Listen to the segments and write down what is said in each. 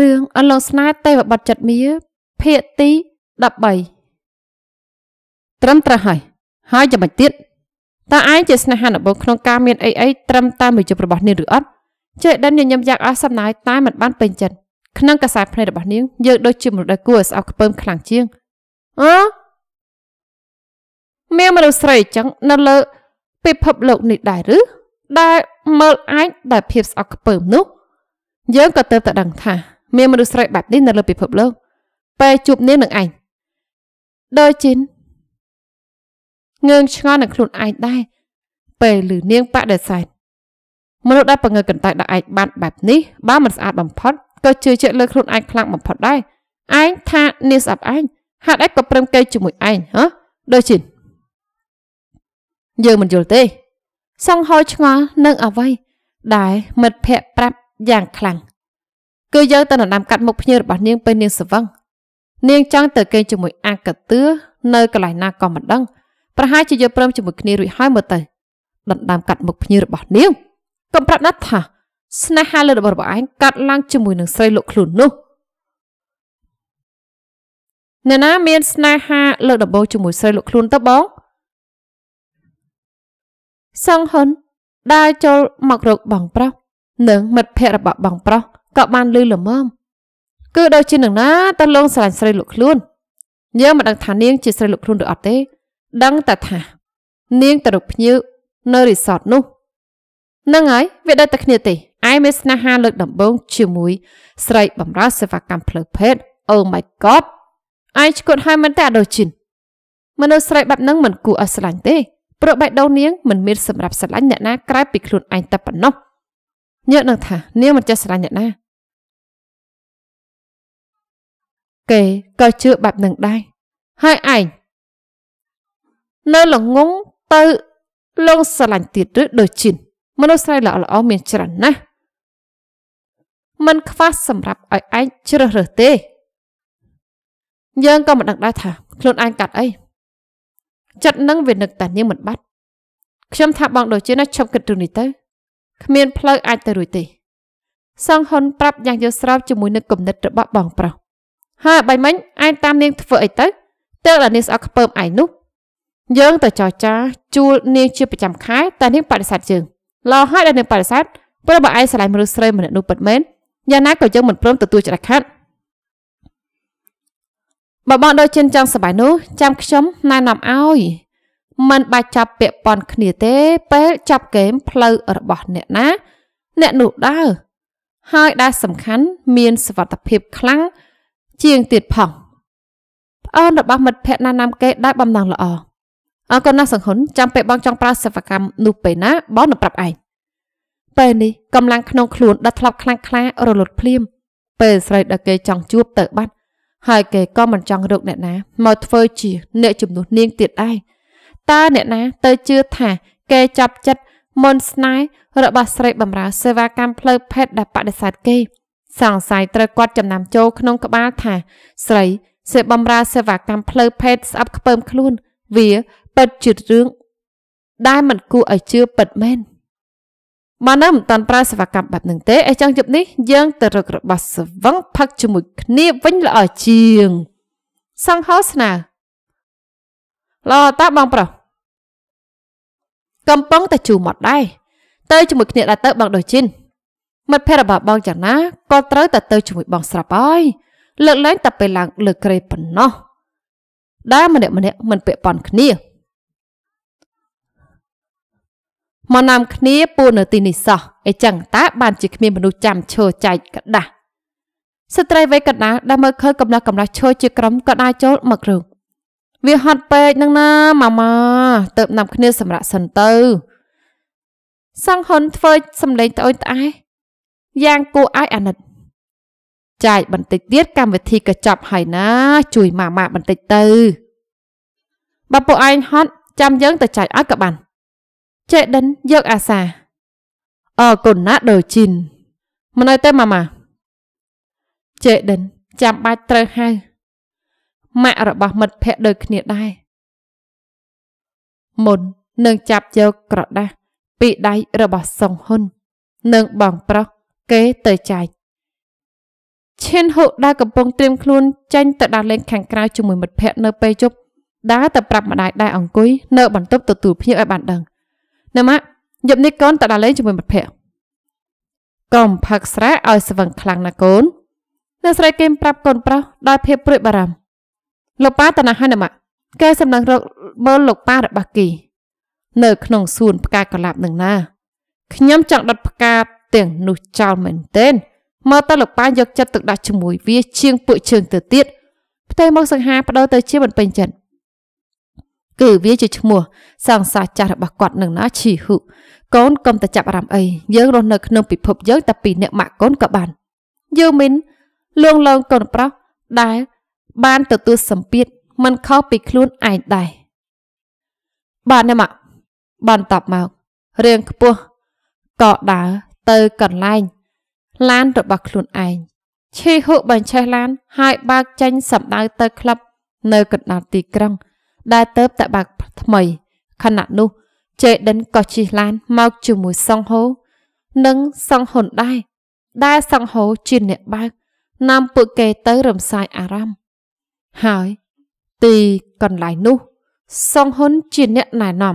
រឿងអឡងស្នេហ៍ទេវបុត្រចិត្តមាភាគទី13ត្រឹមត្រូវហើយហើយចាំមិនទៀតតើឯងជាស្នេហាដំបូងក្នុងការមានអីអីត្រឹមតែមួយជប់របស់នាងឬអត់ចេះដិនញញឹមយ៉ាងអស់សំណាយតែមិនបានពេញចិត្តក្នុងកសែតភ្នែករបស់នាងយើងដូចជាមនុស្សដែលគួរឲ្យស្អប់ខ្ពើមខ្លាំងជាងអឺមានមនុស្សស្រីអញ្ចឹងនៅលើពិភពលោកនេះដែរឬដែលមើលឯងដែលភាពស្អប់ខ្ពើមនោះយើងក៏ទៅតែដឹងថា មានមនុស្សស្រីបែបនេះនៅលើពិភពលោកពេលជួបនាងនឹងឯងដូចជីនងឿងឆ្ងល់នឹងខ្លួនឯងដែរពេលឮនាងបដិសេធមនុស្សដែលបង្ងើកន្តើយដាក់ឯងបានបែបនេះបើមិនស្អាតបំផុតក៏ជឿជាក់លើខ្លួនឯងខ្លាំងបំផុតដែរឯងថានាងស្អប់ឯងហេតុអីក៏ព្រមគេជាមួយឯងហ៎ដូចជីនយើងមិនយល់ទេសង្ហោឆ្ងល់នឹងអ្វីដែលមិត្តភ័ក្តិប្រាប់យ៉ាងខ្លាំង គឺយើងទៅដណ្ដើមកាត់មុខភ្ញៀវរបស់នាងពេលនាងសវឹងនាងចង់ទៅគេជាមួយអាកតឿនៅកន្លែងណាក៏មិនដឹងប្រហែលជាយកព្រមជាមួយគ្នារួចហើយមើលទៅដណ្ដើមកាត់មុខភ្ញៀវរបស់នាងកុំប្រាប់ណាត់ថាស្នេហាលើរបស់របស់ឯងកាត់ឡើងជាមួយនឹងស្រីលោកខ្លួននោះអ្នកណាមានស្នេហាលើដំបូងជាមួយស្រីលោកខ្លួនទៅបងសង្ហ៊ុនដើរចូលមករកបងប្រុសនិងមិត្តភ័ក្តិរបស់បងប្រុស ក៏បានលឺល្មមគឺដូចជានឹងណាតើលងស្រឡាញ់ស្រីលោកខ្លួនយើងមិនដឹងថានាងជាស្រីលោកខ្លួនឬអត់ទេ ដឹងតែថា នាងទៅរកភ្ញៀវនៅរីសតនោះនឹងហើយវាដូចតែគ្នាទេឯមានស្នេហាលើកដំបូងជាមួយស្រីបំរើសេវាកម្មផ្លូវភេទ Oh my god ឯងឈួតហើយមិនតែអដូជីនមនុស្សស្រីបែបហ្នឹងមិនគួរឲ្យស្រឡាញ់ទេព្រោះបេះដូងនាងមិនមានសម្រាប់ស្រឡាញ់អ្នកណាក្រៅពីខ្លួនឯងតែប៉ុណ្ណោះ ញើនឹងថានាងមិនចេះស្រឡាញ់អ្នកណាគេក៏ជឿបែបនឹងដែរហើយឯងនៅល្ងងទៅលងស្រឡាញ់ទៀតឬដូចជីនមនុស្សស្រីល្អល្អមានច្រើនណាស់มันខ្វះសម្រាប់ឲ្យឯងជ្រើសរើសទេយើងក៏មិនដឹងដែរថាខ្លួនឯងកាត់អីចិត្តនឹងវានឹកតែនាងមិនបាត់ខ្ញុំថាបងដូចជាណាឈប់គិតរឿងនេះទៅ គ្មានផ្លូវអាចទៅរួចទេសង្ហ៊ុនប្រាប់យ៉ាងយល់ស្របជាមួយនឹងគំនិតរបស់បងប្រុសហើយបៃមិញឯងតាមនាងធ្វើអីទៅទើបតែនាងស្អប់ខ្ពើមឯងនោះយើងទៅចរចាជួលនាងជាប្រចាំខែតែនាងបដិសេធយើងឡោហើយដែលនាងបដិសេធព្រោះបើឯងស្រឡាញ់មនុស្សស្រីម្នាក់នោះពិតមែនយ៉ាងណាក៏យើងមិនព្រមទទួលច្រាស់ខាត់បើបងដូចចិនចង់សបាយនោះចាំខ្ញុំណែនាំឲ្យ មិនបាច់ចាប់ពាក់ព័ន្ធគ្នាទេ ពេលចាប់ហ្គេមផ្លូវរបស់អ្នកណា អ្នកនោះដើរហើយដែលសំខាន់មានសវត្ថភាពខ្លាំងជាងទៀតផងប្អូនរបស់មិត្តភ័ក្ដិណានាំគេដោយបំណងល្អអរគុណណាស់សង្ហ៊ុនចាំពេលបងចង់ប្រើសេវាកម្មនោះពេលណាបងនឹងប្រាប់ឯងពេលនេះកម្លាំងក្នុងខ្លួនដែលធ្លាប់ខ្លាំងក្លារលត់ភ្លាម ពេលស្រីដែលគេចង់ជួបទៅបាត់ហើយគេក៏មិនចង់រកអ្នកណាមកធ្វើជាអ្នកជំនួសនាងទៀតដែរ តើអ្នកណាទៅជឿថាគេចាប់ចិត្តមុនស្នេហ៍របស់ស្រីបំរើសេវាកម្មផ្លូវភេទដែលបដិសេធគេសង្ស័យត្រូវគាត់ចំណាំចូលក្នុងក្បាលថា ស្រីសេបំរើសេវាកម្មផ្លូវភេទស្អប់ខ្ពើមខ្លួន វាពិតជារឿងដែលមិនគួរឲ្យជឿពិតមែនបើនៅមិនតាន់ប្រើសេវាកម្មបែបហ្នឹងទេអញ្ចឹងយប់នេះយើងទៅរករបស់សវឹងផឹកជាមួយគ្នាវិញល្អជាង សង្ហោស្នើល្អតាបងប្រុស កំពុងតែជូរមាត់ដែរទៅជាមួយគ្នាដែរទៅបងដូចជីនមិត្តភ័ក្តិរបស់បងយ៉ាងណាក៏ត្រូវតែទៅជាមួយបងស្រាប់ហើយលើកលែងតែពេលឡើងលើក្រេប៉ុណ្ណោះដែលម្នាក់ម្នាក់មិនពាក់ព័ន្ធគ្នាមកនាំគ្នាពួននៅទីនេះសោះអីចឹងតើបានជាគ្មានមនុស្សចាំឈើចែកกระដាស់ស្ត្រីវ័យកណ្ដាលដែលមើលឃើញកំឡះកំឡះឈើជាក្រុមក៏ដើរចូលមករោគ វាហត់ពេកនឹងណាម៉ាម៉ាទៅនាំគ្នាសម្រាប់សិនទៅ សង្ហ៊ុនធ្វើសម្លេងត្អូញត្អែយ៉ាងគួរឲ្យអាណិតចាយបន្តិចទៀតកម្មវិធីក៏ចប់ហើយណា ជួយម៉ាម៉ាបន្តិចទៅបើពួកឯងហត់ចាំយើងទៅចាយឲ្យក៏បានចេដិនយកអាសាអរគុណណាដូជីនមិនឲ្យទៅម៉ាម៉ាចេដិនចាំបាច់ត្រូវហៅ ម៉ាក់របស់មិត្តភ័ក្តិដូចគ្នាដែរមុននឹងចាប់យកក្រដាស់ពីដៃរបស់សុងហ៊ុននិងបងប្រុសគេទៅចែកឈឈិនហុដែលកំពុងត្រៀមខ្លួនចេញទៅដើរលេងខាងក្រៅជាមួយមិត្តភ័ក្តិនៅពេលយប់ដើរទៅប្រាប់ម្ដាយដែលអង្គុយនៅបន្ទប់ទទួលភ្ញៀវឲ្យបានដឹងណាម៉ាក់យប់នេះកូនទៅដើរលេងជាមួយមិត្តភ័ក្តិកុំផឹកស្រាឲ្យស្វឹងខ្លាំងណាកូនអ្នកស្រីគឹមប្រាប់កូនប្រុសដោយភាពព្រួយបារម្ភ លោកប៉ាតណាហើយណាម៉ាក់គេសំឡេងរកមើលលោកប៉ារបស់គី នៅក្នុងសួនផ្កាកលាប់នឹងណាខ្ញុំចង់ដុតផ្កាទាំងនោះចោលមែនទែនមើលទៅលោកប៉ាយកចិត្តទុកដាក់ជាមួយវាជាងពួកជើងទៅទៀតផ្ទៃមកសង្ហាបដូរទៅជាមិនពេញចិត្តគឺវាជាឈ្មោះសង្សារចាស់របស់គាត់នឹងណាឈីហ៊ុកូនកុំតែចាប់អារម្មណ៍អីយើងរស់នៅក្នុងពិភពយើងតែពីរអ្នកម៉ាក់កូនក៏បានយូមីនលួងលោមកូនប្រុសដែល បានទទួលសម្ពាធមិនខុសពីខ្លួនឯងដែរបាទអ្នកម៉ាក់បានតបមករៀងខ្ពស់ក៏ដើរទៅកន្លែង ឡានរបស់ខ្លួនឯងឈីហ៊ុបញ្ឆេះឡានហើយបើកចេញសម្ដៅទៅក្លឹបនៅកណ្ដាលទីក្រុង ដែលទៅតែបើកថ្មីខណៈនោះជេដិនក៏ជិះឡានមកជាមួយសង្ហូនិងសង្ហ៊ុនដែរដែលសង្ហូជាអ្នកបើកនាំពួកគេទៅរំសាយអារម្មណ៍ ហើយ ទីកន្លែងនោះសង្ហ៊ុនជាអ្នកណែនាំ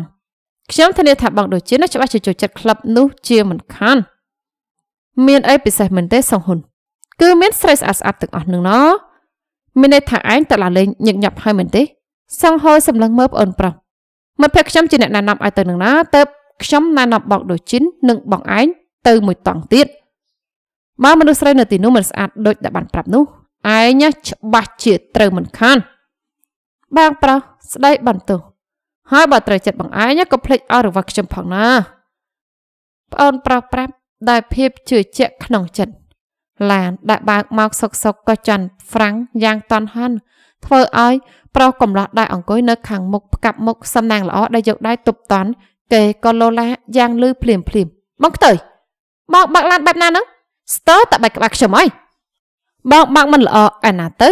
ខ្ញុំធានាថាបងដូចជាអ្នកច្បាស់ជាចូលចិត្តក្លឹបនោះជាមិនខានមានអីពិសេសមែនទេសង្ហ៊ុនគឺមានស្រីស្អាតស្អាតទាំងអស់នឹងណមានន័យថាឯងទៅឡាលេងញឹកញាប់ហើយមែនទេសង្ហូសម្លឹងមើលប្អូនប្រុសមិត្តភក្តិខ្ញុំជាអ្នកណែនាំឲ្យទៅនឹងណាទៅខ្ញុំណែនាំបងដូចជីននិងបងឯងទៅមួយតង់ទៀតបើមនុស្សស្រីនៅទីនោះមិនស្អាតដូចដែលបានប្រាប់នោះ ឯងច្បាស់ជាត្រូវមិនខានបងប្រុសស្ដីបន្ទោសហើយបើត្រូវចិត្តបងឯងក៏ភ្លេចឲ្យរវល់ខ្ញុំផងណាប្អូនប្រុសប្រាប់ដោយភាពជឿជាក់ក្នុងចិត្តឡានដែលបើកមកសុកសុកក៏ចាន់ហ្វ្រាំងយ៉ាងតន់ហន់ធ្វើឲ្យប្រុសកំឡោះដែរអង្គុយនៅខាងមុខផ្កាប់មុខសំណាងល្អដែលយកដៃទប់តន់គេក៏លោឡាយ៉ាងលឺភ្លាមភ្លាមបងខ្ទើយបងបើកឡានបែបណាហ្នឹងស្ទើរតែបែកក្បាលខ្ញុំហើយ បងបើកមិនល្អឯណាទៅ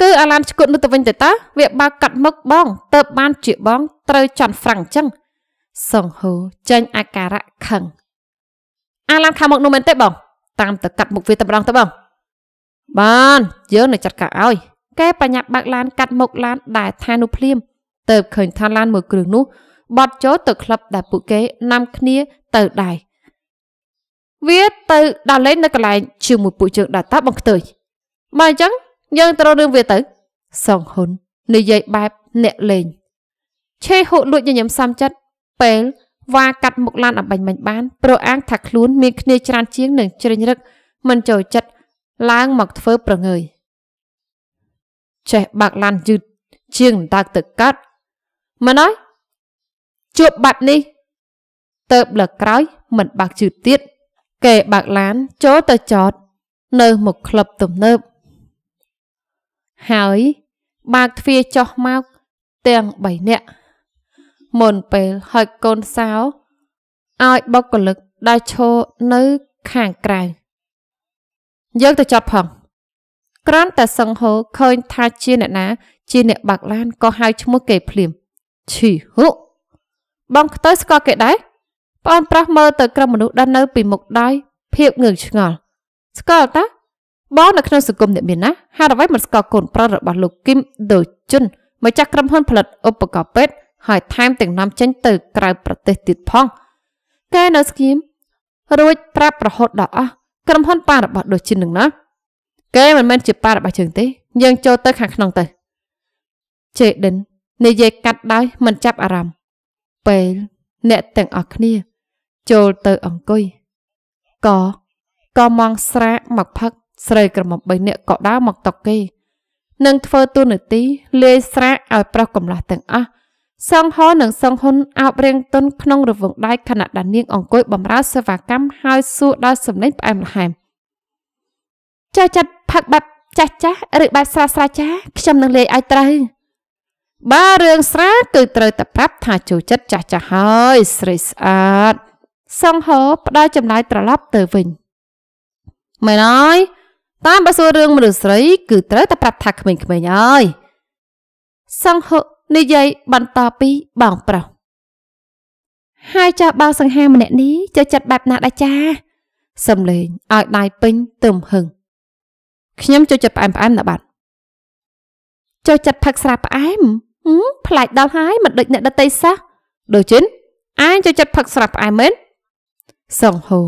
គឺអាឡានឈ្គត់នោះទៅវិញទៅតាវាបើកកាត់មុខបងទៅបានជាបងត្រូវចន់ហ្វ្រាំងអញ្ចឹងសង្ហូចេញអាការៈខឹងអាឡានខាងមុខនោះមែនទេបង តាមទៅកាត់មុខវាតែម្ដងទៅបងបានយើងនឹងចាត់ការឲ្យគេបញ្ញាប់បើកឡានកាត់មុខឡានដែលថានោះភ្លាមទៅឃើញថាឡានមួយគ្រឿងនោះបត់ចូលទៅក្លឹបដែលពួកគេនាំគ្នាទៅដែរវាទៅដល់លេងនៅកន្លែងជាមួយពួកជើងដាតាបងខ្ទើយ បើអញ្ចឹងយើងត្រូវរឿងវាទៅសងហ៊ុននិយាយបែបអ្នកលេងឆេហុលួចញញឹមសំចិត្តពេលវ៉ាកាត់មុខឡានអបាញ់មិញបានព្រោះអាងថាខ្លួនមានគ្នាច្រើនជាងនឹងជ្រិញរឹកមិនចូលចិត្តឡើងមកធ្វើប្រងើយចេះបើកឡានយឺតជាងដើកទៅកាត់មិនអើយជួបបាត់នេះទៅលើក្រោយមិនបើកយឺតទៀតគេបើកឡានចូលទៅចតនៅមុខក្លឹបទំនើប ហើយបើកទ្វារចុះមកទាំង3នាក់មុនពេលហើយកូនសៅឲ្យបុគ្គលិកដែលឈរនៅខាងក្រៅយើងទៅចតផងក្រាន់តែសង្ហូឃើញថាជាអ្នកណា ជាអ្នកបាក់ឡានក៏ហៅឈ្មោះគេភ្លាមឈីហ៊ុបងខ្ទើស្គាល់គេដែរប្អូនប្រុសមើលទៅក្រុមមនុស្សដែលនៅពីមុខដៃភាពងឿងឆ្ងល់ស្គាល់តា បងនៅក្នុងសង្គមអ្នកមានណាហេតុអ្វីមិនស្គាល់កូនប្រុសរបស់លោកគឹមដូជុនមកចាស់ក្រុមហ៊ុនផលិតឧបករណ៍ពេទ្យហើយថែមទាំងនាំចេញទៅក្រៅប្រទេសទៀតផងកែនៅស្គីមរួចប្រាប់ប្រហូតដល់អស់ក្រុមហ៊ុនប៉ារបស់ដូជុននឹងណាកែមិនមែនជាប៉ារបស់ជើងទេយើងចូលទៅខាងក្នុងទៅជេដិននិយាយកាត់ដោយមិនចាប់អារម្មណ៍ពេលអ្នកទាំងអស់គ្នា ចូលទៅអង្គុយក៏ក៏មងស្រាមកផឹក ស្រីក្រមុំ3នាក់ក៏ដើរមកតុកគេនឹងធ្វើទូនាទីលាយស្រាកឲ្យប្រុសកំឡោះទាំងអស់សង្ហរនិងសង្ហ៊ុនអោបរៀងទុនក្នុងរវងដៃខណៈដែលនាងអង្គុយបំរើសេវាកម្មហើយសួរដល់សំឡេងផ្អែមល្ហែមចាស់ចាត់ផឹកបែបចាស់ចាស់ឬបែបស្រាស្រាចាស់ខ្ញុំនឹងលាយឲ្យត្រូវបើរឿងស្រាគឺត្រូវតែប្រាប់ថាចូលចិត្តចាស់ចាស់ហើយស្រីស្អាតសង្ហរផ្ដល់ចម្លើយត្រឡប់ទៅវិញមែនហើយ តាមបើសួររឿងមនុស្សស្រី គឺត្រូវតែប្រាប់ថាក្មេងៗហើយសង្ហរនិយាយបន្តពីបងប្រុសហើយចាស់បងសង្ហាម្នាក់នេះចូលចិត្តបែបណាដែរចាសំលេងឲ្យដៃពេញទឹមហឹងខ្ញុំចូលចិត្តផ្អែមផ្អែមណាបាទចូលចិត្តផឹកស្រាផ្អែមផ្លាច់ដល់ហើយមិនដូចអ្នកដតីសោះដូចជិនអញចូលចិត្តផឹកស្រាផ្អែមមែនសងហូ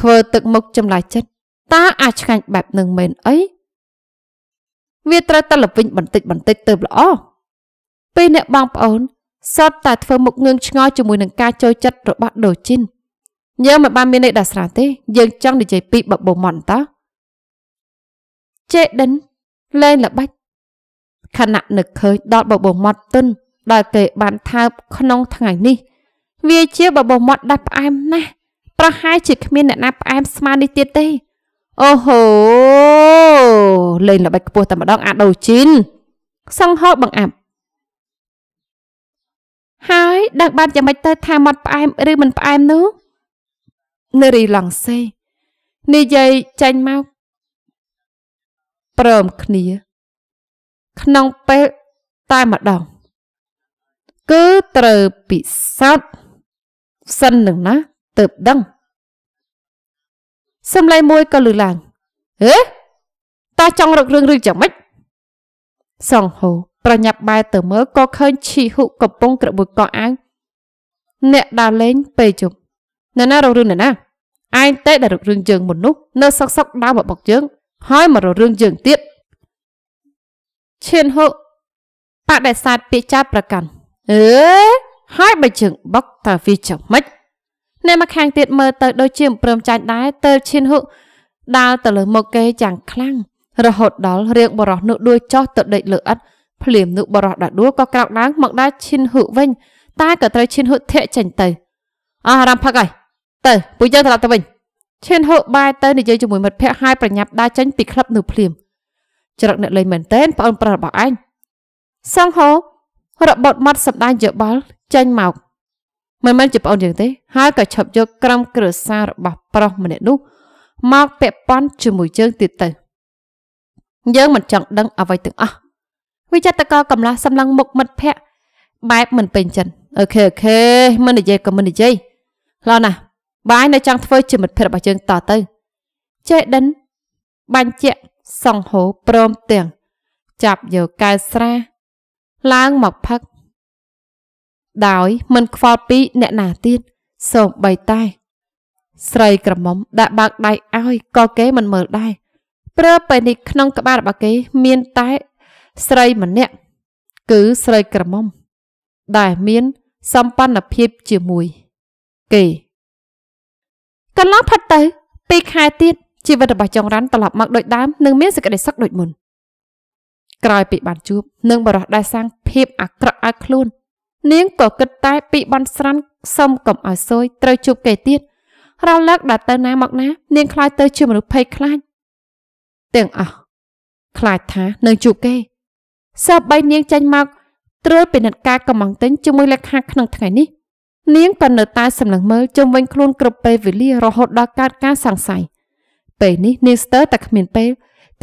ធ្វើទឹកមុខចម្លែកចិត្ត តើអាចឆ្ងាញ់បែបនឹងមែនអីវាត្រូវតែលវិញបន្តិចបន្តិចទៅល្អពេលអ្នកបងប្អូនសតតែធ្វើមុខងឿងឆ្ងល់ជាមួយនឹងការចូលចិត្តរបស់ដូជីនយើងមិនបានមានន័យដាស់ស្រោទេ យើងចង់និយាយពីបបោម៉ាន់តើចេដិនលែងល្បាច់ខណៈនឹកឃើញដល់បបោម៉ាត់ទុនដែលគេបានថើបក្នុងថ្ងៃនេះ វាជាបបោម៉ាត់ដាស់ផ្អែមណាស់ប្រហែលជាគ្មានអ្នកណាផ្អែមស្មើនេះទៀតទេ អូហូលេងល្បិចខ្ពស់តែម្ដងអាដូជីនសង្ហោបង្អាប់ហើយដឹងបានយ៉ាងម៉េចទៅថាមាត់ផ្អែមឬមិនផ្អែមនោះនារីឡង់សេនិយាយចាញ់មកព្រមគ្នា ក្នុងពេលតែម្ដង គឺត្រូវពិសោធន៍សិននឹងណាទើបដឹង សំឡេងមួយក៏លឺឡើងហេតើចង់រករឿងឬយ៉ាងម៉េចសងហូប្រញាប់បែរទៅមើលក៏ឃើញឈីហ៊ុកំពុងក្របួយកោអាវអ្នកដើរលេងពេលជប់នៅណារករឿងនៅណាឯងទេដែលរករឿងយើងមុននោះនៅសុកសុកដើរមកបុកយើងហើយមករករឿងយើងទៀតឈៀនហុបដិសេធពាក្យចាត់ប្រកាន់អឺហើយបើជើងបុកតើវាចាំម៉េច អ្នកមកខាងទៀតមើលទៅដូចជាមិនព្រមចាញ់ដែរទៅឈៀនហុដើរទៅលើមុខគេយ៉ាងខ្លាំងរហូតដល់រៀងបរោះនោះដួលចុះទៅដេកលើឥដ្ឋភ្លាមនោះបរោះដាក់ដួលក៏ក្រោកឡើងមកដើរឈិនហុវិញតែក៏ត្រូវឈិនហុធាក់ចេញទៅអស់អារម្មណ៍ផឹកហើយទៅពួកយើងត្រឡប់ទៅវិញឈិនហុបែរទៅនិយាយជាមួយមិត្តភ័ក្តិហើយប្រញាប់ដើរចេញពីក្លឹបនោះភ្លាមច្រឹកអ្នកលេងមែនតើប្អូនប្រុសរបស់ឯងសង្ហោរបត់មាត់សម្ដែងយោបល់ចេញមក មិនមែនជាប្អូនយើងទេ ហើយក៏ឈប់យកក្រំគ្រួសាររបស់ប្រុសម្នាក់នោះមកពាក់ព័ន្ធជាមួយជើងទៀតទៅយើងមិនចង់ដឹងអ្វីទាំងអស់វិចិត្រកកំឡោះសម្លឹងមុខមិត្តភ័ក្តិបែបមិនពេញចិត្តអូខេអូខេមិននិយាយក៏មិននិយាយឡោះណាបាយនៅចង់ធ្វើជាមិត្តភ័ក្តិរបស់យើងតទៅចេដិនបាញ់ជាក់សង្ហូព្រមទាំងចាប់យកកែវស្រាឡើងមកផឹក ដោយមិនខ្វល់ពីអ្នកណាទៀតសូម្បីតែ ស្រីក្រមុំដាក់បើកដៃឲ្យក៏គេមិនមើលដែរព្រើពេលនេះក្នុងក្បាលរបស់គេមានតែស្រីម្នាក់គឺស្រីក្រមុំ ដែលមានសម្ព័ន្ធភាពជាមួយ គេកន្លងផុតទៅពីខែទៀតជីវិតរបស់ចុងរ៉ាន់ត្រឡប់មកដូចដើមនិងមានសេចក្តីសុខដូចមុនក្រោយពីបានជួបនឹងបរោះដែលសាងភាពអាក្រក់ឲ្យខ្លួន នាងក៏គិតតែពីបន់ស្រាន់សុំកុំឲ្យសួយត្រូវជួបគេទៀតរាល់លើកដែលទៅណាមកណា នាងខ្លាចទៅជាមនុស្សភ័យខ្លាចទាំងអស់ខ្លាចថានឹងជួបគេសបីនាងចេញមកត្រួតពិនិត្យការកំងទិញជាមួយលក្ខខណ្ឌក្នុងថ្ងៃនេះនាងក៏នៅតែសម្លឹងមើលជុំវិញខ្លួនគ្រប់ពេលវេលារហូតដល់កើតការសង្ស័យពេលនេះនាងស្ទើរតែគ្មានពេល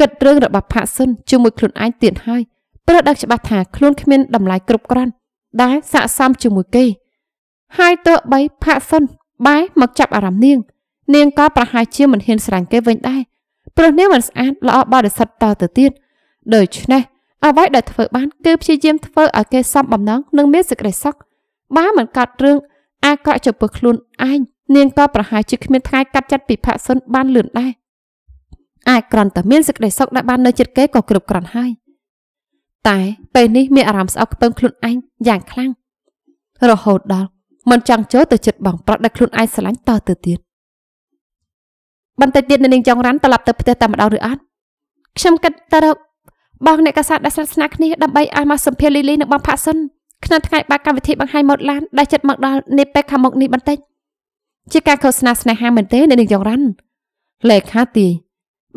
គិតរឿងរបស់ផាក់សុនជាមួយខ្លួនឯងទៀតហើយព្រោះដឹងច្បាស់ថាខ្លួនគ្មានតម្លៃគ្រប់គ្រាន់ ដែលស័ក្តិសមជាមួយគេ ហើយទោះបីផាក់សុនបែរមកចាប់អារម្មណ៍នាង នាងក៏ប្រហែលជាមិនហ៊ានស្រឡាញ់គេវិញដែរព្រោះនាងមិនស្អាតល្អបរិសុទ្ធតទៅទៀតដូច្នេះអ្វីដែលធ្វើបានគឺព្យាយាមធ្វើឲ្យគេសមបំណងនិងមានសេចក្តីសុខបើមិនកាត់រឿងអាក្រក់ចំពោះខ្លួនឯងនាងក៏ប្រហែលជាគ្មានថ្ងៃកាត់ចិត្តពីផាក់សុនបានលឿនដែរអាចគ្រាន់តែមានសេចក្តីសុខដែលបាននៅចិត្តគេក៏គ្រប់គ្រាន់ហើយ តែពេលនេះមានអារម្មណ៍ស្អប់ខ្ពើមខ្លួនឯងយ៉ាងខ្លាំងរហូតដល់មិនចង់ចូលទៅចិត្តបងប្រុសដែលខ្លួនឯងស្រឡាញ់តទៅទៀតបន្តិចទៀតនាងចង់រ៉ាន់ត្រឡប់ទៅផ្ទះតែម្ដងឬអត់ខ្ញុំគិតទៅរកបងអ្នកកាសាដែលស្និទ្ធស្នាលគ្នាដើម្បីឲ្យមកសម្ភារលីលីនិងបងផាក់សុនក្នុងថ្ងៃបើកកម្មវិធីបង្ហាញម៉ូដឡានដែលចិត្តមកដល់នេះពេលខាងមុខនេះបន្តិចជាការឃោសនាស្នេហាមែនទេនៅនឹងយ៉ងរ៉ាន់លេខាទី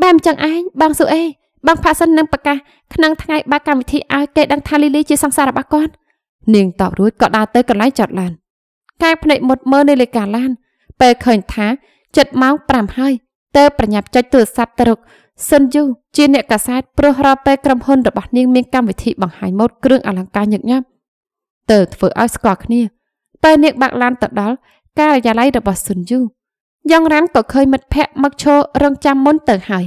បែមចឹងឯងបងសុអេ បងផាក់សុននឹងប្រកាសក្នុងថ្ងៃបើកកម្មវិធីឲ្យគេដឹងថាលីលីជាសង្សាររបស់គាត់នាងតបរួចក៏ដើរទៅកន្លែងចតឡានកែភ្នែកមុតមើលនាឡិកាឡាន ពេលឃើញថាចិត្តម៉ោង5ហើយតើប្រញាប់ចុចទូរស័ព្ទទៅរកសិនយូជាអ្នកកាសែតព្រោះរាល់ពេលក្រុមហ៊ុនរបស់នាងមានកម្មវិធីបង្ហាញម៉ូដគ្រឿងអលង្ការញឹកញាប់ទៅធ្វើឲ្យស្គាល់គ្នាពេលនាងបាក់ឡានទៅដល់ការិយាល័យរបស់សុនយូយ៉ាងរ៉ាំក៏ឃើញមិត្តភ័ក្តិមកឈររងចាំមុនទៅហើយ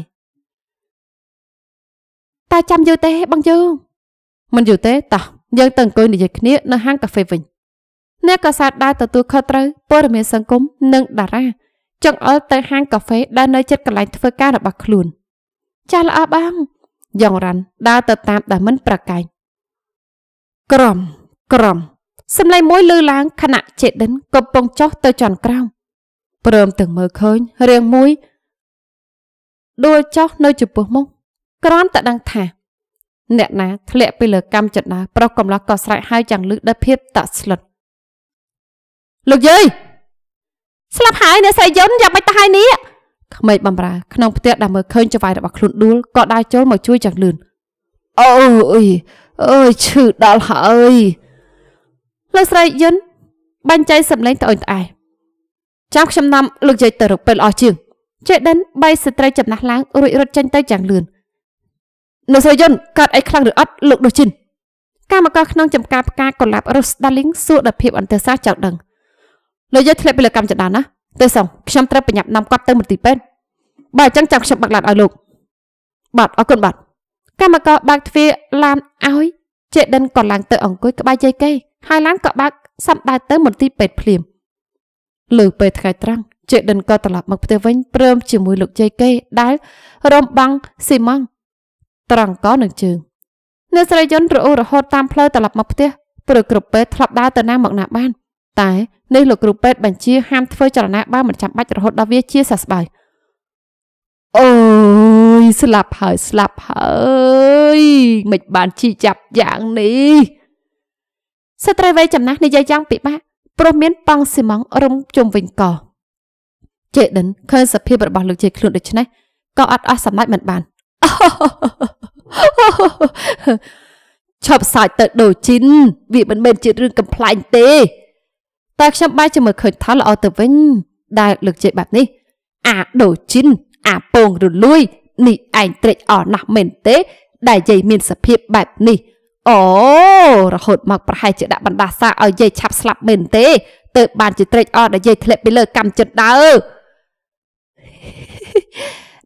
តើចាំយូរទេបងយូមិនយូរទេតោះយើងទៅអង្គុយនិយាយគ្នានៅហាងកាហ្វេវិញអ្នកក៏សាទដើរទទួលខុសត្រូវព័ត៌មានសង្គមនិងតារាចង្អុលទៅហាងកាហ្វេដែលនៅជិតកន្លែងធ្វើការរបស់ខ្លួនចាស់ល្អបងយ៉ងរ៉ាន់ដើរទៅតាមដែលមិនប្រកែកក្រំក្រំសំឡេងមួយលើឡើងខណៈចេដិនកំពុងចុះទៅចន្ទក្រោមព្រមទាំងមើលឃើញរៀងមួយដួលចុះនៅចំពោះមុខ គ្រាន់តែដឹងថាអ្នកណាធ្លាក់ពីលើកម្មចដាប្រុសកំឡោះក៏ស្រែកហើយយ៉ាងលឺដោយភាពតក់ស្លុតលោកយាយស្លាប់ហើយអ្នកស្រីយុនយ៉ាងមិនទៅហើយនេះក្មេងបំរើក្នុងផ្ទះដែលមើលឃើញចវាយរបស់ខ្លួនដួលក៏ដើរចូលមកជួយយ៉ាងលឿនអូអើយអើយឈឺដល់ហើយលោកស្រីយុនបាញ់ចៃសំឡេងត្អូញត្អែចាំខ្ញុំនាំលោកយាយទៅរកពេលអស់ជាងចេដិនបីស្ត្រីចំណាស់ឡើងរួចរត់ចេញទៅយ៉ាងលឿន នៅស្រីយុនកើតអីខ្លាំងឬអត់លោកដូជីនកម្មករក្នុងចំការផ្កាកុលាបរុសដាលីងសួរដោយភាពអន្តរសាចង់ដឹងលោកយាយធ្លាក់ពីលើកម្មចដាណាទៅសងខ្ញុំត្រូវប្រញាប់នាំគាត់ទៅមន្ទីរពេទ្យបើអញ្ចឹងចាំខ្ញុំបាក់ឡានឲ្យលោកបាទអរគុណបាទកម្មករបើកទ្វារឡានឲ្យចេដិនក៏ឡើងទៅអង្គុយក្បែរយាយគេហើយឡានក៏បើកសំដៅទៅមន្ទីរពេទ្យភ្លាមលើពេលថ្ងៃត្រង់ចេដិនក៏ត្រឡប់មកផ្ទះវិញព្រមជាមួយលោកយាយគេដែលរំបាំងស៊ីម៉ង់ ត្រង់កនឹងជើងអ្នកស្រីយន្តរអ៊ូរហូតតាមផ្លូវត្រឡប់មកផ្ទះព្រោះគ្រប់ពេទ្យធ្លាប់ដើរទៅណាមកណាបាន តែនេះលោកគ្រូពេទ្យបញ្ជាហាមធ្វើចលនាបើមិនចាំបាច់រហូតដល់វាជាសះស្បើយអូយស្លាប់ហើយស្លាប់ហើយមិនបានជីចាប់យ៉ាងនេះស្ត្រីវ័យចំណាស់និយាយយ៉ាងពិបាកព្រោះមានប៉ង់ស៊ីម៉ង់រុំជុំវិញកជេដិនឃើញសភាពរបស់លោកជ័យខ្លួនដូច្នេះក៏អត់អស់សម្ដេចមិនបាន ឈប់សើចទៅដូជីនវាមិនមែនជារឿងកំ pl ែងទេតែខ្ញុំបែរជាមើលឃើញថាល្អទៅវិញ ដែលលើកជ័យបែបនេះ អាដូជីនអាពងរលួយនេះឯងត្រេកអរណាស់មែនទេ ដែលយាយមានសភាពបែបនេះអូរហូតមកប្រហែលជាដាក់បណ្ដាសាឲ្យយាយឆាប់ស្លាប់មែនទេទើបបានជាត្រេកអរដែលយាយធ្លាក់ពីលើកម្មចិត្តដើ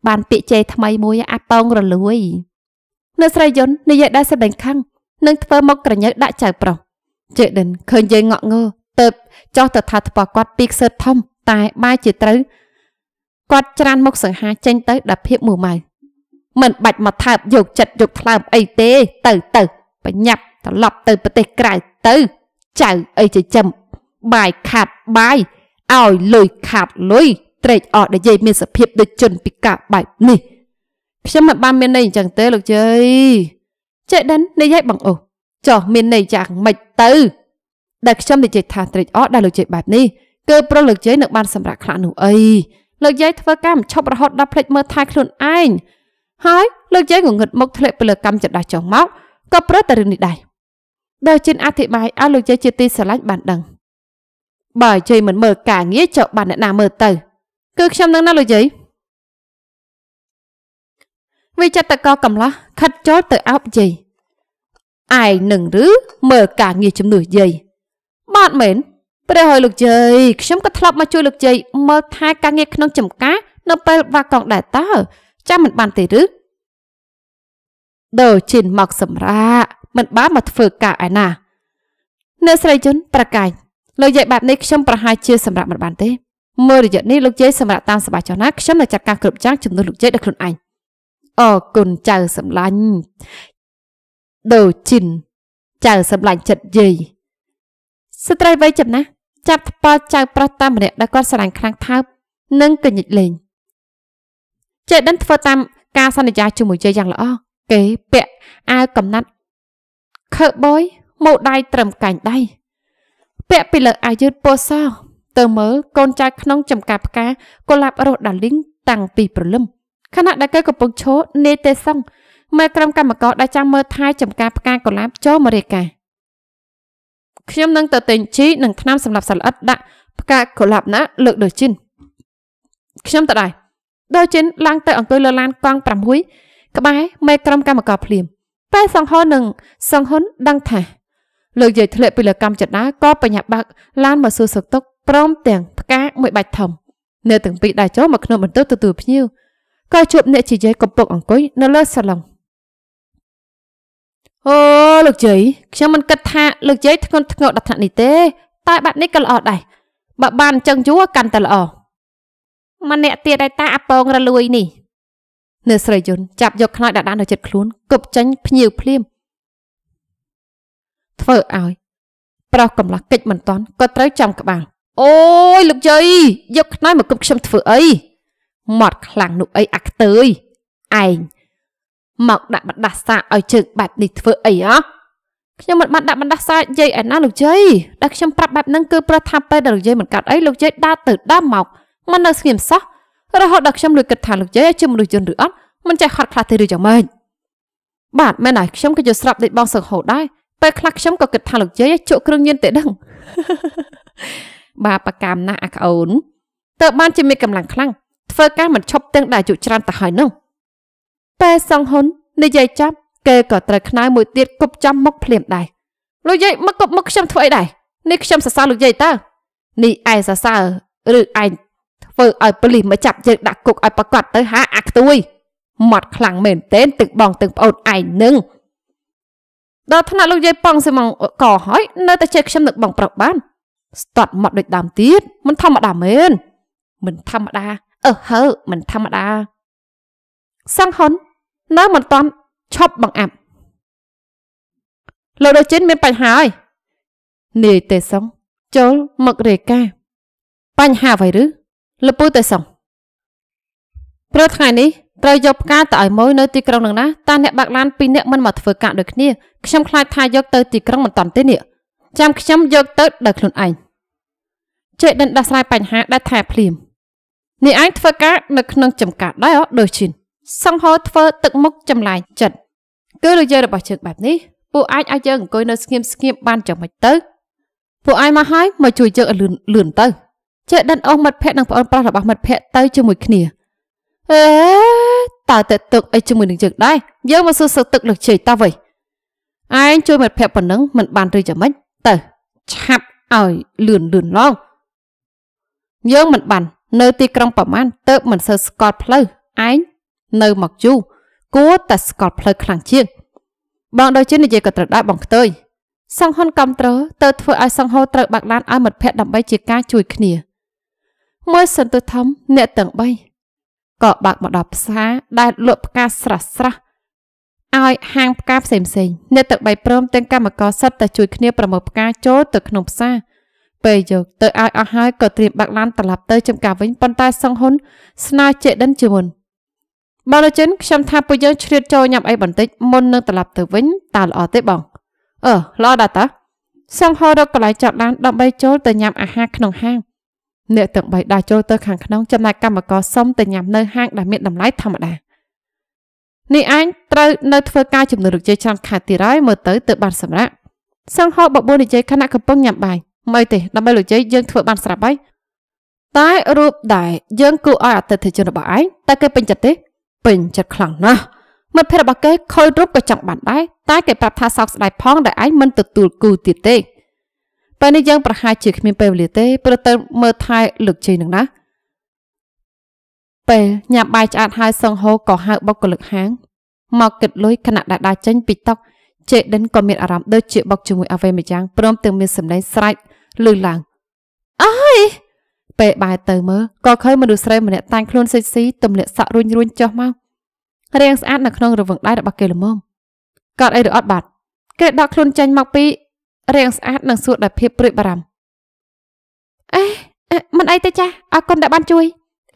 បានពាក្យជេរថ្មីមួយអាប៉ោងរលួយនៅស្រីយុននិយាយដែរសេចក្ដីខឹងនឹងធ្វើមកក្រញើដាក់ចៅប្រុសជេដិនឃើញយាយងក់ងើទៅចោះទៅថាថ្ពគាត់ពីខ្សើធំ តែបែរជាត្រូវគាត់ច្រានមុខសង្ហាចេញទៅដល់ភាពមួម៉ៅមិនបាច់មកថើបយកចិត្តយកថ្លើមអីទេ ទៅទៅបញ្ញាប់ត្រឡប់ទៅប្រទេសក្រៅទៅ ចៅអីចិញ្ចឹមបាយខាត់បាយឲ្យលុយខាត់លុយ ត្រេកអរដែលយាយមានសភាពដូចជនពិការបែបនេះខ្ញុំមិនបានមានន័យអញ្ចឹងទេលោកយាយចេះដិននិយាយបងអូចុះមានន័យយ៉ាងម៉េចទៅដែលខ្ញុំនិយាយថាត្រេកអរដែលលោកយាយបែបនេះគឺប្រុសលោកយាយនៅបានសម្រាប់ខ្លះនោះអីលោកយាយធ្វើកម្មឈប់រហូតដល់ភ្លេចមើលថែខ្លួនឯងហើយលោកយាយងងឹតមកធ្លាក់ទៅលើកម្មចដាស់ចុះមកក៏ប្រឹកតែរឿងនេះដែរដោយជិនអធិប្បាយឲ្យលោកយាយជាទីស្រឡាញ់បានដឹងបើយាយមិនមើលការងារចុះបានអ្នកណាមើលទៅ គឺខ្ញុំនឹងណាលោកយាយវិចិត្រកកំឡោះខិតចូលទៅអោបយាយឯងនឹងឬមើលការងារជំនួសយាយបាទមែនព្រះហើយលោកយាយខ្ញុំក៏ធ្លាប់មកជួយលោកយាយមើលថែការងារក្នុងចំការនៅពេលវ៉ាកងដែរតើចាំមិនបានទេឬដូជីនមកសម្រាកមិនបានមកធ្វើការឯណាអ្នកស្រីជុនប្រកាយលោកយាយបែបនេះខ្ញុំប្រហែលជាសម្រាប់មិនបានទេ មើលរយៈនេះលោកយាយសម្រាប់តាមសបាចុះណាខ្ញុំនឹងចាត់ការគ្រប់យ៉ាងជំនួសលោកយាយដោយខ្លួនឯងអរគុណចៅសម្លាញ់ដូជីនចៅសម្លាញ់ចិត្តយាយស្ត្រីវ័យចំណាស់ចាប់ថ្ពាល់ចៅប្រុសតាមម្នាក់ដែលគាត់ស្រឡាញ់ខ្លាំងថើបនិងកញ្ញិចលេងចេដិនធ្វើតាមការសន្យាជាមួយយាយយ៉ាងល្អគេពាក់អាវកំណាត់ខើបយម៉ូដៃត្រឹមកែងដៃពាក់ពីលើអាវយឺតពណ៌ស ទៅមើលកូនចៅក្នុងចំការផ្កាកុលាបរស់ដាលីងតាំងពីព្រលឹមខណៈដែលគេកំពុងឈរនាយទេសង្ឃមើលក្រុមកម្មករដែលចាំមើលថែចំការផ្កាកុលាបចូលមករាយការណ៍ខ្ញុំនឹងទៅទិញជីនិងថ្នាំសម្រាប់សត្វល្អិតដាក់ផ្កាកុលាបណាលើកដូចជិនខ្ញុំទៅដែរដូចជិនឡើងទៅអង្គុយលើឡានកង់6ក្បែរមេក្រុមកម្មករភ្លាមតែសង្ហុននិងសង្ហុនដឹងថា លើកយាយធ្លាក់ពីលើកម្មចដាក៏បញ្ញាបើកឡានមកសួរសុខទុក្ខ ព្រមទាំងផ្កាមួយបាច់ធំនៅទាំងពីរដែរចូលមកក្នុងបន្ទប់ទទួលភ្ញៀវក៏ជួបអ្នកជាយាយកំពុងអង្គុយនៅលើសាឡុងអូលោកជ័យខ្ញុំមិនគិតថាលោកជ័យធ្ងន់ធ្ងរដល់ថ្នាក់នេះទេតែបាត់នេះក៏ល្អដែរបើបានអញ្ចឹងយូរកាន់តែល្អម្នាក់ទៀតឯតាអាពងរលួយនេះនៅស្រីយុនចាប់យកខ្នើយដាក់ដាក់នៅចិត្តខ្លួនគប់ចាញ់ភ្ញៀវភ្លាមធ្វើឲ្យប្រុសកំឡោះកិច្ចមិនតាន់ក៏ត្រូវចាំក្បាល អូយលោកជ័យយកខ្នើយមកគប់ខ្ញុំធ្វើអីមាត់ខ្លាំងនោះអីអាខ្ទើយឯងមកដាក់បណ្ដាសាឲ្យជើងបែបនេះធ្វើអីហ៎ខ្ញុំមិនបានដាក់បណ្ដាសាយាយឯណាលោកជ័យដែលខ្ញុំប្រាប់បែបហ្នឹងគឺព្រោះថាពេលដែលលោកយាយមិនកាត់អីលោកយាយដើរទៅដើរមកមិននៅស្ងៀមសោះរហូតដល់ខ្ញុំលួចគិតថាលោកយាយជាមនុស្សយន្តឬអត់មិនចេះហត់ខ្លះទេឬយ៉ាងម៉េចបាទមែនហើយខ្ញុំក៏យល់ស្រាប់ដូចបងសឹកហូតដែរពេលខ្លះខ្ញុំក៏គិតថាលោកយាយជក់គ្រឿងញៀនទេដឹង បាទប្រកាមណាស់អាក្អូនតើបានជាមានកម្លាំងខ្លាំងធ្វើការមិនឈប់ទាំងដែលអាយុច្រើនទៅហើយនោះពេលសងហ៊ុននិយាយចាប់គេក៏ត្រូវខ្នើយមួយទៀតគប់ចំមុខភ្លាមដែរលោកយាយមកគប់មុខខ្ញុំធ្វើអីដែរនេះខ្ញុំសរសើរលោកយាយតើនេះឯងសរសើរឬឯងធ្វើឲ្យប៉ូលីសមកចាប់យើងដាក់គុកឲ្យប្រកាសទៅហាអាខ្ទួយមាត់ខ្លាំងមែនទែនទឹកបងទឹកប្អូនឯងនឹងដល់ថ្នាក់លោកយាយប៉ងសិមងកហើយនៅតែជេខ្ញុំនឹកបងប្រុសបាន ស្ទាត់មាត់ដូចដើមទៀតមិនធម្មតាមែនមិនធម្មតាអឺហើមិនធម្មតាសង្ហុននៅមិនតាន់ឈប់បង្អាប់លោកដូចិនមានបញ្ហាហើយនាយទេសងចូលមករេកាបញ្ហាអ្វីឬលពូទេសងព្រោះថ្ងៃនេះត្រូវយកផ្កាទៅឲ្យម៉ួយនៅទីក្រុងនឹងណាតាអ្នកបាក់ឡានពីរនាក់មិនមកធ្វើការដូចគ្នាខ្ញុំខ្លាចថាយកទៅទីក្រុងមិនតាន់ទេនេះ ចាំខ្ញុំយកទៅដោយខ្លួនឯងជ័យដិនដោះស្រាយបញ្ហាដែលថាភ្លាមនេះឯងធ្វើការនៅក្នុងចំការដែរអដូចឈិនសង្ហោធ្វើទឹកមុខចម្លាញ់ចិត្តគឺរយៈរបស់ជើងបែបនេះពួកអាចឲ្យយើងអង្គុយនៅស្ងៀមស្ងៀមបានយ៉ាងម៉េចទៅពួកឯងមកហើយមកជួយយើងឲ្យលឿនលឿនទៅចេះដិនអស់មិត្តភក្តិនិងប្អូនប្រុសរបស់មិត្តភក្តិទៅជាមួយគ្នាអេតើទៅទឹកអីជាមួយនឹងយើងដែរយើងមកសួរសឹកទឹកលើជ័យតើវិញឯងជួយមិត្តភក្តិប៉ុណ្ណឹងមិនបានឬយ៉ាងម៉េច ទៅឆាប់ឲ្យលឿនលឿនឡងយើងមិនបាននៅទីក្រុងប្រមាណទៅមិនសូវស្គាល់ផ្លូវឯងនៅមកយូរគួរតែស្គាល់ផ្លូវខ្លាំងជាងបងដូចជានិយាយក៏ត្រូវដែរបងខ្ទើយសង្ហុនកំត្រទៅធ្វើឲ្យសង្ហោត្រូវបាក់ឡានឲ្យមិត្តភ័ក្តិដើម្បីជាការជួយគ្នាមួយសន្ទុះធំអ្នកទាំង3ក៏បាក់មកដល់ផ្សារដែលលក់ផ្កាស្រស់ស្រស់ ឲ្យហាងផ្កាផ្សេងផ្សេងអ្នកទាំង3ព្រមទាំងកម្មករសិតតែជួយគ្នាប្រមូលផ្កាចូលទៅក្នុងផ្សារពេលយកទៅឲ្យអស់ហើយក៏ត្រៀមបាក់ឡានត្រឡប់ទៅចំការវិញប៉ុន្តែសង្ហុនស្នើចេដិនជាមុនបងលោកចិនខ្ញុំថាពួកយើងឆ្លៀតចូលញ៉ាំអីបន្តិចមុននឹងត្រឡប់ទៅវិញតើល្អទេបងអឺល្អដែរតាសង្ហររកកន្លែងចតឡានដើម្បីចូលទៅញ៉ាំអាហារក្នុងហាងអ្នកទាំងបីដើរចូលទៅខាងក្នុងចំណែកកម្មករសុំទៅញ៉ាំនៅហាងដែលមានតម្លៃធម្មតា នេះអញត្រូវនៅធ្វើការជំនួសលោកជ័យច្រើនខែទៀតហើយមើលទៅទៅបានសម្រាប់សង្ហរបបួននិយាយខណៈកំពុងញ៉ាំបាយមិនទេដើម្បីលោកជ័យយើងធ្វើបានស្រាប់ហើយតែរូបដែរយើងគួរឲ្យអតិថិជនរបស់ឯងតែគេពេញចិត្តទេពេញចិត្តខ្លាំងណាស់មិត្តភ័ក្តិរបស់គេខូចរូបក៏ចង់បានដែរតែគេប្រាប់ថាសោកស្ដាយផងដែលឯងមិនទទួលគូទៀតទេពេលនេះយើងប្រហែលជាគ្មានពេលវេលាទេព្រោះទៅមើលថែលើកជ័យនឹងណា ពេលញ៉ាំបាយឆ្អែតហើយសង្ហូក៏ហៅបុគ្គលិកហាង មកគិតលុយខណៈដែលដើរចេញពីតុជេដិនក៏មានអារម្មណ៍ដូចជាបុកជាមួយអ្វីម្យ៉ាងព្រមទាំងមានសម្លេងស្រែកលឺឡើងអើយពេលបែរទៅមើលក៏ឃើញមនុស្សស្រីម្នាក់តាំងខ្លួនសិចស៊ីទម្លាក់សក់រួញរួញចុះមករាងស្អាតនៅក្នុងរង្វង់ដៃរបស់គេល្មមកត់អីឬអត់បាត់គេដកខ្លួនចេញមកពីរាងស្អាតនិងសួរដោយភាពព្រួយបារម្ភអេមិនអីទេចាស់អរគុណដែលបានជួយ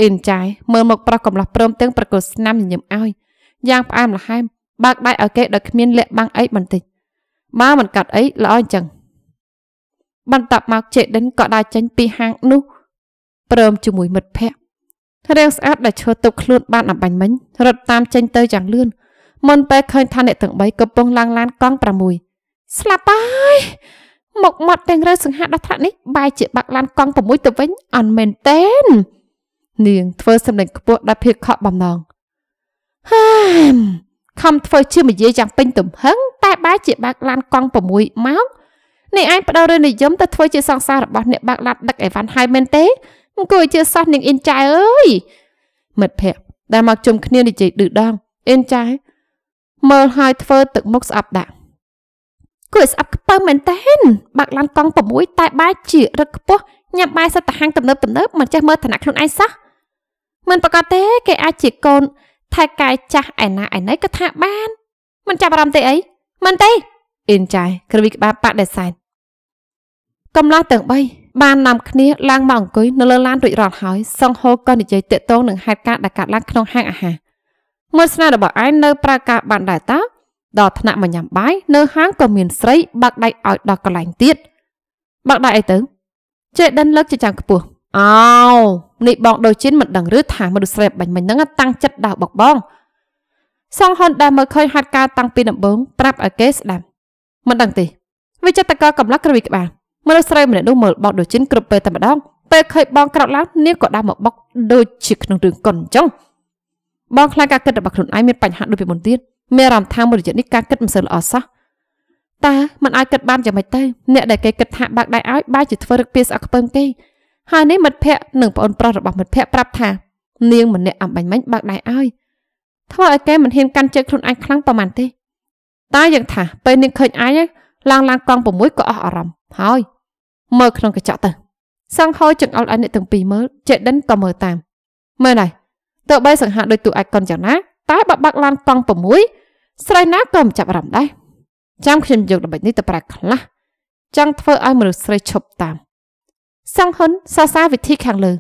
អ៊ីនចាយមើលមកប្រុសកំឡោះព្រមទាំងប្រកល់ស្នាមញញឹមឲ្យយ៉ាងផ្អែមល្ហែមបើកដៃឲ្យគេដោយគ្មានលាក់បាំងអីបន្តិចបើមិនកាត់អីល្អអញ្ចឹងបន្ទាប់មកជេដិនក៏ដើរចេញពីហាងនោះព្រមជាមួយមិត្តភ័ក្តិរាងស្អាតដែលឈរទប់ខ្លួនបានអំបញ្ញមិញរត់តាមចេញទៅយ៉ាងលឿនមុនពេលឃើញថាអ្នកទាំង3កំពុងឡើងឡានកង់6ស្លាប់ហើយមកមាត់ទាំងរើសង្ហាដល់ថ្នាក់នេះបែរជាបាក់ឡានកង់6ទៅវិញអន់មែនតែ ននាងធ្វើសម្លេងខ្ពស់ដោយភាពខកបំណងហាមខំធ្វើជាមយាយយ៉ាងពេញទំហឹងតែបែរជាបាក់ឡានកង់6មកនេះឯងបដូររឿងនិយមទៅធ្វើជាសង្សាររបស់អ្នកបាក់ឡានដឹកអីវ៉ាន់ហើយមែនទេអង្គុយជាសោះនាងអ៊ីនចៅអើយមិត្តភក្តិដែលមកជុំគ្នានិយាយឌឺដងអ៊ីនចៅមើលហើយធ្វើទឹកមុខស្អប់ដាក់ គួរស្អប់ខ្ពើមែនតើបាក់ឡានកង់6តែបាយជារឹកខ្ពស់ញ៉ាំបាយសិតតាហាងទំនើបទំនើបមិនចេះមើលឋានៈខ្លួនឯងសោះមិនប្រកាសទេគេអាចជាកូនថែកាយចាស់ឯណាឯណីក៏ថាបានមិនចាប់អារម្មណ៍ទេអីមិនទេអ៊ីនចាយក្រវីក្បាលប៉ាដេសែនកំឡោះទាំង3បាននាំគ្នាឡើងមកអង្គុយនៅលើឡានរួចរាល់ហើយសង្ហូក៏និយាយតាក់ទងនឹងហេតុការណ៍ដែលកើតឡើងក្នុងហាងអាហារមើលស្នារបស់ឯងនៅប្រើការបានដែរតើ ដល់ថ្នាក់មកញ៉ាំបាយនៅហាងក៏មានស្រីបាក់ដៃឲ្យដល់កន្លែងទៀតបាក់ដៃអីទៅចេដិនលើកជាចាំងខ្ពស់អោនេះបងដូចជិនមិនដឹងឬថាមនុស្សស្រីបាញ់មិញហ្នឹងតាំងចិត្តដៅបកបងសងហ៊ុនដែលមើលឃើញហាត់ការតាំងពីដំបូងប្រាប់ឲ្យគេស្ដាប់មិនដឹងទេវិចិត្រកកំឡុះក្រវីក្បាលមនុស្សស្រីម្នាក់នោះមើលបោកដូចជិនគ្រប់ពេលតែម្ដងពេលឃើញបងក្រោកឡើងនាងក៏ដើរមកបុកដូចជាក្នុងរឿងកុនអញ្ចឹងបងខ្លាចការគិតរបស់ខ្លួនឯងមានបញ្ហាដូចពីមុនទៀត មានអារម្មណ៍ថាមួយរយៈនេះការគិតមិនសូវល្អសោះតើมันអាចគិតបានយ៉ាងម៉េចទៅអ្នកដែលគេគិតថាបាក់ដៃឲ្យបែរជាធ្វើរឹកពីស្អកខ្ពើមគេហើយនេះមិត្តភ័ក្តិនិងប្អូនប្រុសរបស់មិត្តភ័ក្តិប្រាប់ថានាងម្នាក់អំបញ្ញមិញបាក់ដៃឲ្យធ្វើឲ្យគេមិនហ៊ានកាន់ជើងខ្លួនឯងខ្លាំងប្រហែលទេតែយ៉ាងថាពេលនាងឃើញឯងឡើងឡើងកង់6ក៏អស់អារម្មណ៍ហើយមើលក្នុងកញ្ចក់ទៅសង្ហោចង្អុលឲ្យអ្នកទាំងពីរមើលចេដិនក៏មើលតាមមើលហើយទោះបីសង្ហាដូចទូឯកកុនយ៉ាងណា តែបើបាក់ឡានកង់6ស្រីណាក៏មិនចាប់អារម្មណ៍ដែរចាំខ្ញុំយកល្បិចនេះទៅប្រើខ្លះចង់ធ្វើឲ្យមនុស្សស្រីឈប់តាមសង្ហ៊ុនសរសើរវិធីខាងលើ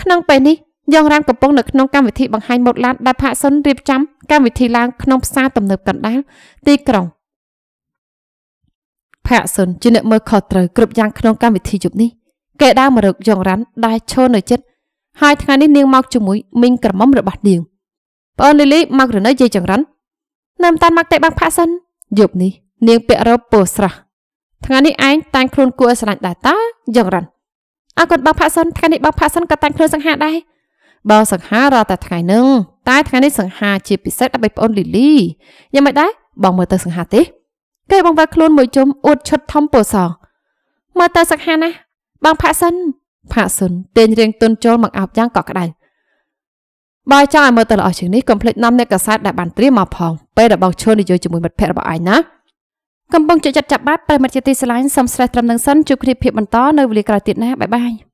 ក្នុងពេលនេះយ៉ងរ៉ានកំពុងនៅក្នុងកម្មវិធីបង្ហាញម៉ូដឡានដែលផាកសុនរៀបចំកម្មវិធីឡើងក្នុងផ្សារទំនើបកណ្ដាលទីក្រុងផាកសុនជាអ្នកមើលខុសត្រូវគ្រប់យ៉ាងក្នុងកម្មវិធីជប់នេះគេដើរមករកយ៉ងរ៉ានដែលឈរនៅចិត្តហើយថ្ងៃនេះនាងមកជាមួយមីងក្រមុំរបស់នាង ប្អូនលីលីមករនៅយាយចង្រិននៅមិនតាន់មកទេបងផាសិនយប់នេះនាងពាក់រ៉ូបពណ៌ស្រស់ថ្ងៃនេះឯងតែងខ្លួនគួរឲ្យស្រឡាញ់ដែរតើចង្រិនអរគុណបងផាសិនថ្ងៃនេះបងផាសិនក៏តែងខ្លួនសង្ហាដែរបើសង្ហារាល់តែថ្ងៃនឹងតែថ្ងៃនេះសង្ហាជាពិសេសដើម្បីប្អូនលីលីយ៉ាងម៉េចដែរបងមើលទៅសង្ហាទេគេបងវ៉ាខ្លួនមួយជុំអួតឈុតធំពោសមើលទៅសង្ហាណាបងផាសិនផាសុនទាញរៀងទុនចូលមកអោបយ៉ាងកក់ក្ដៅ បើចង់ឲ្យមើលទៅល្អជាងនេះកុំភ្លេចនាំអ្នកកសែតដែលបានត្រៀមមកផងពេលដែលបងឈុននិយាយជាមួយមិត្តភ័ក្តិរបស់ឯងណាកំពុងជិះចិត្តចាប់បាត់ប្រិមិត្តជាទីស្រឡាញ់សូមស្រេះត្រឹមនឹងសិនជួបគ្នាភាពបន្តនៅវេលាក្រោយទៀតណាបាយបាយ